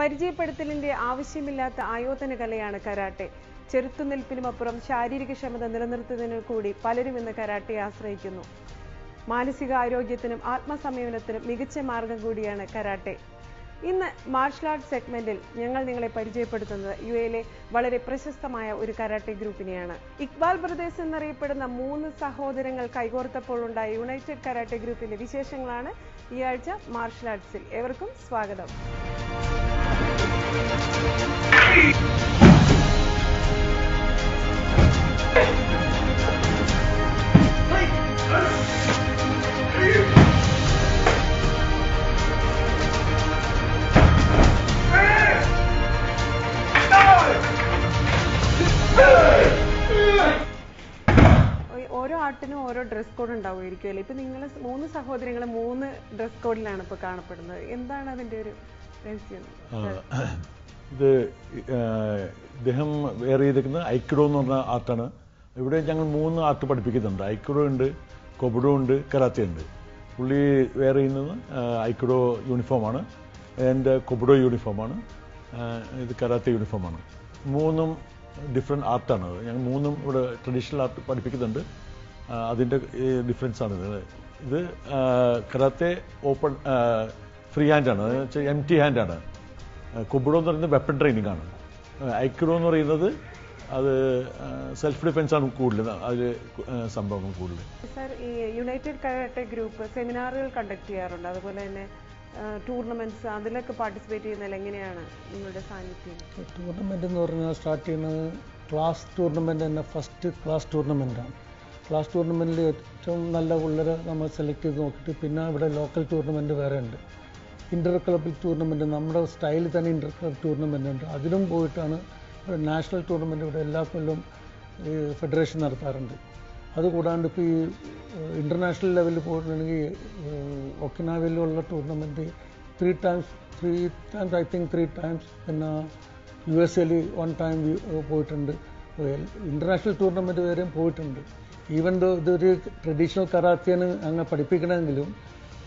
പരിചയപ്പെടുത്തലിന്റെ ആവശ്യമില്ലാത്ത ആയോധന കലയാണ് കരാട്ടെ. ചെറുത്തുനിൽപ്പിനുമപ്പുറം ശാരീരിക ക്ഷമത നിലനിർത്തുന്നതിനു കൂടി പലരും ഇന്ന് കരാട്ടെ ആശ്രയിക്കുന്നു. മാനസിക ആരോഗ്യത്തിനും ആത്മസംയമനത്തിനും മികച്ച മാർഗം കൂടിയാണ് കരാട്ടെ. ഇന്ന് മാർഷൽ ആർട്സ് സെഗ്മെന്റിൽ ഞങ്ങൾ നിങ്ങളെ പരിചയപ്പെടുത്തുന്നത് യു എയിലെ വളരെ പ്രശസ്തമായ ഒരു കരാട്ടെ ഗ്രൂപ്പിനെയാണ്. ഇക്ബാൽ ബ്രദേഴ്സ് എന്നറിയപ്പെടുന്ന മൂന്ന് സഹോദരങ്ങൾ കൈകോർത്തപ്പോൾ ഉണ്ടായ യുണൈറ്റഡ് കരാട്ടെ ഗ്രൂപ്പിന്റെ വിശേഷങ്ങളാണ് ഈ ആഴ്ച മാർഷൽ ആർട്സിൽ. ഏവർക്കും സ്വാഗതം. ഓരോ ആർട്ടിനും ഓരോ ഡ്രസ് കോഡ് ഉണ്ടാവുമായിരിക്കുമല്ലേ? ഇപ്പൊ നിങ്ങൾ മൂന്ന് സഹോദരങ്ങൾ മൂന്ന് ഡ്രസ് കോഡിലാണ് ഇപ്പൊ കാണപ്പെടുന്നത്. എന്താണ് അതിന്റെ ഒരു ഇത് ഇദ്ദേഹം വേറെ ചെയ്തിരിക്കുന്നത് ഐക്കിഡോ എന്ന് പറഞ്ഞ ആർട്ടാണ്. ഇവിടെ ഞങ്ങൾ മൂന്ന് ആർട്ട് പഠിപ്പിക്കുന്നുണ്ട്. ഐക്കിഡോ ഉണ്ട് കൊബഡോ ഉണ്ട് കരാത്തെ ഉണ്ട്. പുള്ളി വേറെ ചെയ്യുന്നത് ഐക്കിഡോ യൂണിഫോമാണ് എന്റെ കൊബഡോ യൂണിഫോമാണ് ഇത് കരാത്തെ യൂണിഫോമാണ് മൂന്നും ഡിഫറെന്റ് ആർട്ടാണ്. അത് ഞങ്ങൾ മൂന്നും ഇവിടെ ട്രഡീഷണൽ ആർട്ട് പഠിപ്പിക്കുന്നുണ്ട്. അതിന്റെ ഡിഫറൻസ് ആണ് ഇത്. ഇത് കരാത്തെ ഓപ്പൺ ഫ്രീ ഹാൻഡാണ്. എം ടി ഹാൻഡാണ്. കുബുഡോ എന്ന് പറയുന്നത് വെപ്പൺ ട്രെയിനിങ് ആണ്. ഐക്കിഡോ എന്ന് പറയുന്നത് അത് സെൽഫ് ഡിഫെൻസ് ആണ് കൂടുതൽ അതിൽ സംഭവങ്ങൾ കൂടുതൽ സർ ഈ യുണൈറ്റഡ് കരാട്ടെ ഗ്രൂപ്പ് സെമിനാറുകൾ കണ്ടക്ട് ചെയ്യാറുണ്ട്. അതുപോലെ തന്നെ ടൂർണമെന്റ്സ് അതിലൊക്കെ പാർട്ടിസിപ്പേറ്റ് ചെയ്യുന്നതിൽ എങ്ങനെയാണ് നിങ്ങളുടെ സാന്നിധ്യം? ടൂർണമെന്റ് എന്ന് പറഞ്ഞാൽ സ്റ്റാർട്ട് ചെയ്യുന്നത് ക്ലാസ് ടൂർണമെന്റ് തന്നെ ഫസ്റ്റ് ക്ലാസ് ടൂർണമെന്റാണ് ക്ലാസ് ടൂർണമെന്റിൽ ഏറ്റവും നല്ല പിള്ളേരെ നമ്മൾ സെലക്ട് ചെയ്ത് നോക്കിയിട്ട് പിന്നെ ഇവിടെ ലോക്കൽ ടൂർണമെന്റ് വേറെ ഉണ്ട്. ഇന്റർ ക്ലബ്ബിൽ ടൂർണമെന്റ് നമ്മുടെ സ്റ്റൈലിൽ തന്നെ ഇന്റർ ക്ലബ് ടൂർണമെന്റ് ഉണ്ട്. അതിലും പോയിട്ടാണ് നാഷണൽ ടൂർണമെന്റ് ഇവിടെ എല്ലാ കൊല്ലവും ഫെഡറേഷൻ നടത്താറുണ്ട്. അതുകൂടാണ്ട് ഇപ്പോൾ ഈ ഇന്റർനാഷണൽ ലെവലിൽ പോയിട്ടുണ്ടെങ്കിൽ ഒക്കിനാവിലുള്ള tournament three times three times I think three times പിന്നെ യു എസ് എയിൽ വൺ ടൈം പോയിട്ടുണ്ട്. ഇന്റർനാഷണൽ ടൂർണമെന്റ് വരെയും പോയിട്ടുണ്ട്. ഈവൻ ഇതൊരു ട്രഡീഷണൽ കറാത്തിയാണ് അങ്ങനെ പഠിപ്പിക്കണമെങ്കിലും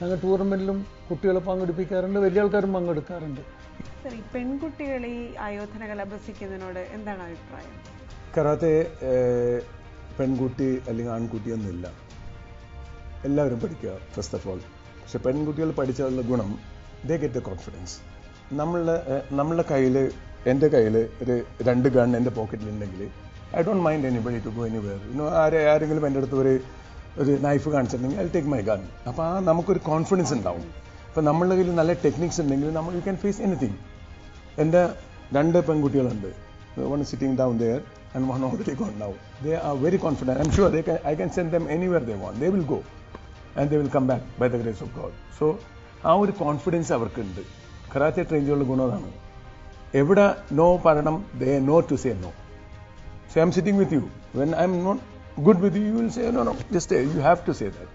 ഞങ്ങൾ ടൂർണമെന്റിലും കുട്ടികളെ പങ്കെടുപ്പിക്കാറുണ്ട് വലിയ ആൾക്കാരും പങ്കെടുക്കാറുണ്ട്. പെൺകുട്ടികൾ ഈ ആയോധന കല അഭ്യസിക്കുന്നതിനോട് എന്താണ് അഭിപ്രായം? കരാത്തെ പെൺകുട്ടി അല്ലെങ്കിൽ ആൺകുട്ടി ഒന്നുമില്ല. എല്ലാവരും പഠിക്കുക ഫസ്റ്റ് ഓഫ് ഓൾ പക്ഷെ പെൺകുട്ടികൾ പഠിച്ചാലുള്ള ഗുണം ദേ ഗെറ്റ് എ കോൺഫിഡൻസ് നമ്മളുടെ നമ്മളുടെ കയ്യിൽ എന്റെ കയ്യിൽ ഒരു രണ്ട് ഗൺ എന്റെ പോക്കറ്റിലുണ്ടെങ്കിൽ I don't mind anybody to go anywhere ഇന്നോ ആരെ ആരെങ്കിലും എന്റെ അടുത്ത് ഒരു ഒരു നൈഫ് കാണിച്ചിട്ടുണ്ടെങ്കിൽ ഐ ടേക്ക് മൈ ഗൺ അപ്പോൾ ആ നമുക്കൊരു കോൺഫിഡൻസ് ഉണ്ടാവും. അപ്പോൾ നമ്മളുടെ കയ്യിൽ നല്ല ടെക്നിക്സ് ഉണ്ടെങ്കിൽ നമ്മൾ യു ക്യാൻ ഫേസ് എനിത്തിങ് എന്റെ രണ്ട് പെൺകുട്ടികളുണ്ട്. One sitting down there and one already gone now they are very confident I'm sure they I can send them anywhere they won they will go and they will come back by the grace of God so ആ ഒരു confidence അവർക്കുണ്ട്. കറാത്തെ ട്രെയിനുകളുടെ ഗുണം അതാണ് എവിടെ no പറയണം they know to say no so I'm sitting with you when I'm with you, with you will say no no just you have to say that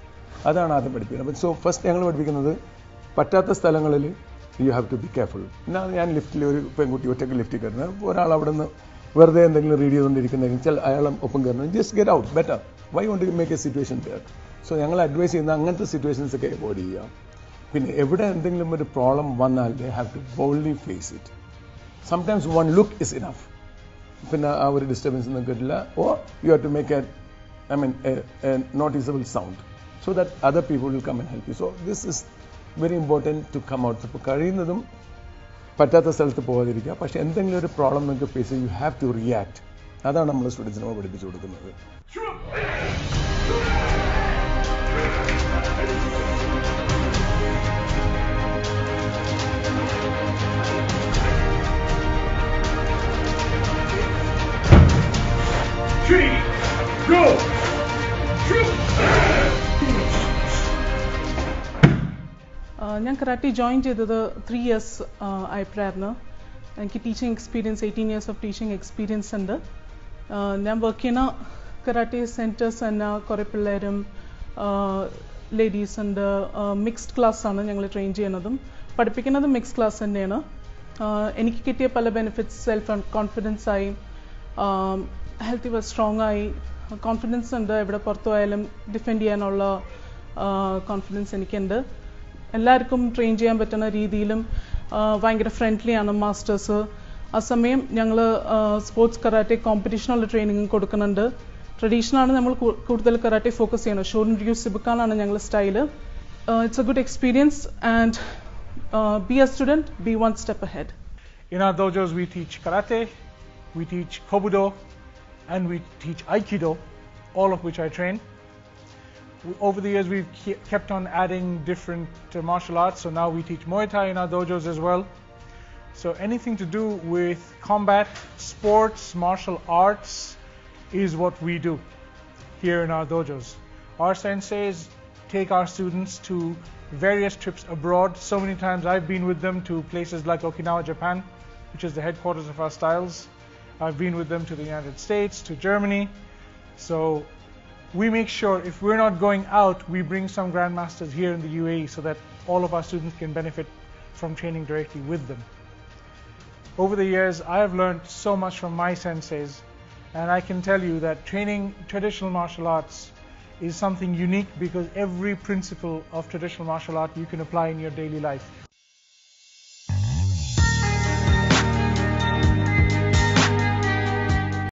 അതാണ് ആദ്യം പഠിപ്പിക്കുന്നത്. സോ ഫസ്റ്റ് ഞങ്ങൾ പഠിപ്പിക്കുന്നത് പറ്റാത്ത സ്ഥലങ്ങളിൽ you have to be careful എന്നാൽ ഞാൻ ലിഫ്റ്റിൽ ഒരു പെൺകുട്ടി ഒറ്റയ്ക്ക് ലിഫ്റ്റിൽ കയറുന്നത്. ഒരാൾ അവിടെ നിന്ന് വെറുതെ എന്തെങ്കിലും റീഡ് ചെയ്തുകൊണ്ടിരിക്കുന്നെങ്കിൽ ചില അയാളും ഒപ്പം കയറുന്നത്. Just get out better why won't you make a situation bare so ഞങ്ങൾ അഡ്വൈസ് ചെയ്യുന്ന അങ്ങനത്തെ സിറ്റുവേഷൻസ് ഒക്കെ അവോയ്ഡ് ചെയ്യാം പിന്നെ എവിടെ എന്തെങ്കിലും ഒരു പ്രോബ്ലം വന്നാൽ they have to boldly face it sometimes one look is enough പിന്നെ ആ ഒരു ഡിസ്റ്റർബൻസ് ഒന്നും കിട്ടില്ല. ഓ you have to make a I mean noticeable sound so that other people will come and help you so this is very important to come out ഇപ്പോൾ കഴിയുന്നതും പറ്റാത്ത സ്ഥലത്ത് പോകാതിരിക്കുക. പക്ഷേ എന്തെങ്കിലും ഒരു പ്രോബ്ലം നിങ്ങൾക്ക് ഫേസ് ചെയ്യും യു ഹാവ് ടു റിയാക്ട് അതാണ് നമ്മൾ സ്റ്റുഡൻസിനെ പഠിപ്പിച്ചു കൊടുക്കുന്നത്. Three, go! ഞാൻ കറാട്ടി ജോയിൻ ചെയ്തത് ത്രീ ഇയേഴ്സ് ആയപ്പോഴായിരുന്നു. എനിക്ക് teaching experience eighteen years of teaching experience ഉണ്ട്. ഞാൻ വർക്ക് ചെയ്യുന്ന കറാട്ടി സെന്റേഴ്സ് തന്നെ കുറേ പിള്ളേരും ലേഡീസ് ഉണ്ട്. മിക്സ്ഡ് ക്ലാസ് ആണ് ഞങ്ങൾ ട്രെയിൻ ചെയ്യുന്നതും. പഠിപ്പിക്കുന്നതും മിക്സ് ക്ലാസ് തന്നെയാണ്. എനിക്ക് കിട്ടിയ പല ബെനിഫിറ്റ്സ് സെൽഫ് കോൺഫിഡൻസ് ആയി. ഹെൽത്ത് സ്ട്രോങ് ആയി. കോൺഫിഡൻസ് ഉണ്ട്. എവിടെ പുറത്തു പോയാലും ഡിഫെൻഡ് ചെയ്യാനുള്ള കോൺഫിഡൻസ് എനിക്കുണ്ട്. എല്ലാവർക്കും ട്രെയിൻ ചെയ്യാൻ പറ്റുന്ന രീതിയിലും ഭയങ്കര ഫ്രണ്ട്ലി ആണ് മാസ്റ്റേഴ്സ് ആ സമയം ഞങ്ങൾ സ്പോർട്സ് കറാറ്റെ കോമ്പറ്റീഷനുള്ള ട്രെയിനിങ് കൊടുക്കുന്നുണ്ട്. ട്രഡീഷണലാണ് നമ്മൾ കൂടുതൽ കറാട്ടെ ഫോക്കസ് ചെയ്യുന്നത്. ഷോറിൻ ഡ്യൂ സിബുക്കാനാണ് ഞങ്ങൾ style it's a good experience and be a student be one step ahead In our dojos, we teach karate, we teach kobudo, and we teach aikido, all of which I train. Over the years, we've kept on adding different uh, martial arts, so now we teach Muay Thai in our dojos as well. So anything to do with combat, sports, martial arts is what we do here in our dojos. Our senseis take our students to various trips abroad. So many times I've been with them to places like Okinawa, Japan, which is the headquarters of our styles. I've been with them to the United States, to Germany. So we make sure if we're not going out, we bring some grandmasters here in the UAE so that all of our students can benefit from training directly with them. Over the years, I have learned so much from my senseis, and I can tell you that training traditional martial arts is something unique because every principle of traditional martial art you can apply in your daily life.